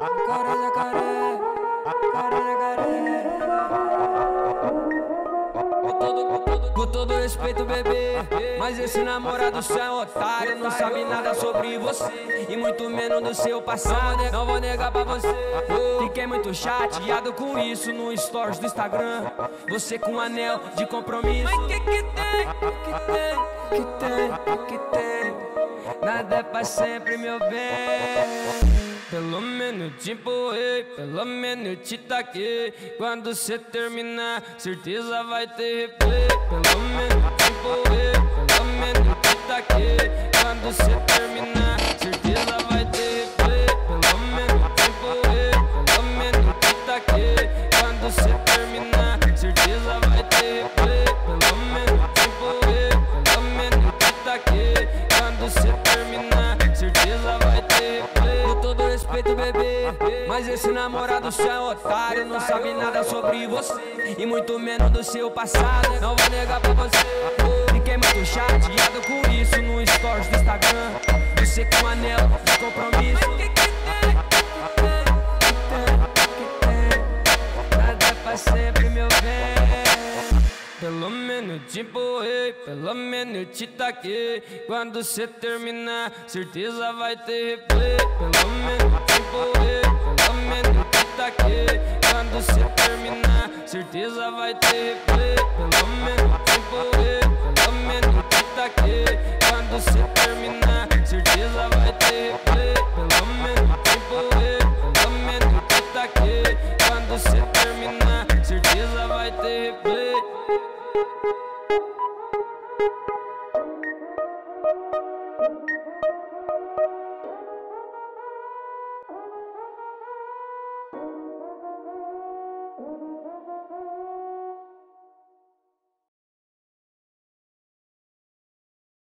Cara jacaré, cara jacaré. Com todo, todo, com todo respeito, bebê. Mas esse namorado seu é otário. Não sabe nada sobre você. E muito menos do seu passado. Não vou negar pra você. Fiquei muito chateado com isso no stories do Instagram. Você com um anel de compromisso. Mas que que tem? Que tem? Que tem? Que tem? Nada é pra sempre, meu bem. Pelo menos te empurrei, pelo menos te taquei. Quando cê terminar, certeza vai ter replay. Pelo menos te empurrei, pelo menos te taquei. Quando cê terminar, certeza vai ter replay. Pelo menos te empurrei, pelo menos te taquei. Quando cê terminar, certeza vai ter replay. Pelo menos te empurrei, pelo menos te taquei. Quando cê terminar, certeza vai ter replay. Todo respeito, bebê. Mas esse namorado seu é otário. Não sabe nada sobre você. E muito menos do seu passado. Não vou negar pra você. Fiquei muito chateado com isso no stories do Instagram. Você com anel de Pelo menos te empurrei, pelo menos te taquei. Quando cê terminar, certeza vai ter replay. Pelo menos te empurrei, pelo menos te taquei. Quando cê terminar, certeza vai ter replay. Pelo menos te empurrei, pelo menos te taquei. Quando cê terminar, certeza vai ter replay. Pelo menos te empurrei, pelo menos te taquei. Quando cê terminar, certeza vai ter replay. ơi